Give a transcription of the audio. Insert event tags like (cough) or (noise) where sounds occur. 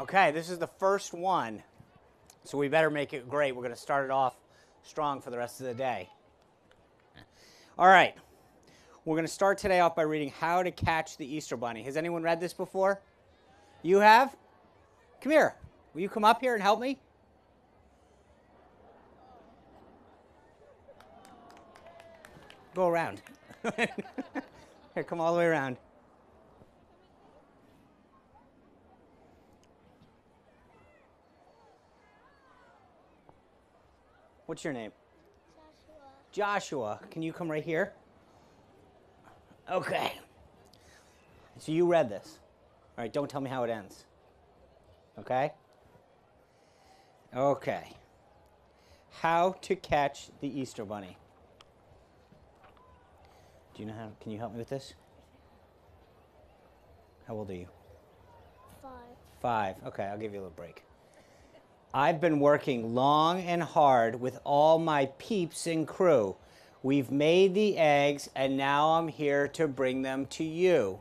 Okay, this is the first one, so we better make it great. We're going to start it off strong for the rest of the day. All right, we're going to start today off by reading How to Catch the Easter Bunny. Has anyone read this before? You have? Come here. Will you come up here and help me? Go around. (laughs) here, come all the way around. What's your name? Joshua. Joshua. Can you come right here? Okay. So you read this. All right, don't tell me how it ends. Okay? Okay. How to catch the Easter bunny. Do you know how can you help me with this? How old are you? Five. Five. Okay, I'll give you a little break. I've been working long and hard with all my peeps and crew. We've made the eggs, and now I'm here to bring them to you.